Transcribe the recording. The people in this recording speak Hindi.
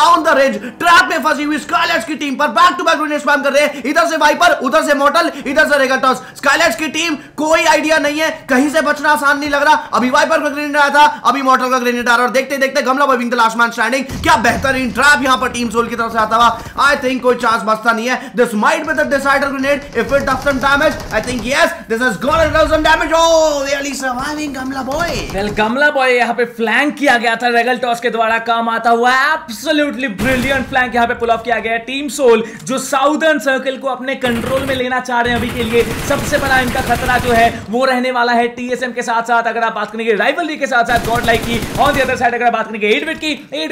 about down the range trap में फंसी हुई स्काइलेट्स की टीम पर back to back grenade spam कर रहे हैं। इधर से वाइपर उधर से मॉडल इधर से रेगटॉस स्काइलेट्स की टीम कोई आइडिया नहीं है। कहीं से बचना आसान नहीं लग रहा। अभी वाइपर का ग्रेनेड आया था, अभी मॉडल का ग्रेनेड आ रहा और देखते देखते Gamla boy being the last man standing क्या बेहतरीन ट्रैप यहाँ पर टीम सोल की तरफ़ से आता हुआ। आई थिंक कोई चांस बचता नहीं है। This might be the decider grenade if it does some damage I think yes this has gone does some damage oh really surviving Gamla boy well Gamla boy यहाँ पे फ्लैंक किया गया था रेगल टॉस के द्वारा। काम आता हुआ एब्सोल्युटली ब्रिलियंट फ्लैंक यहाँ पे पुल ऑफ़ किया गया है। टीम सोल जो साउदर्न सर्कल को अपने कंट्रोल में लेना चाह रहे हैं अभी के लिए, सबसे बड़ा इनका खतरा जो है, वो रहने वाला है टीएसएम के साथ साथ अगर आप बात करेंगे राइवलरी के साथ साथ गॉड लाइक की ऑन दी अदर साइड अगर बात करेंगे एट बिट की एट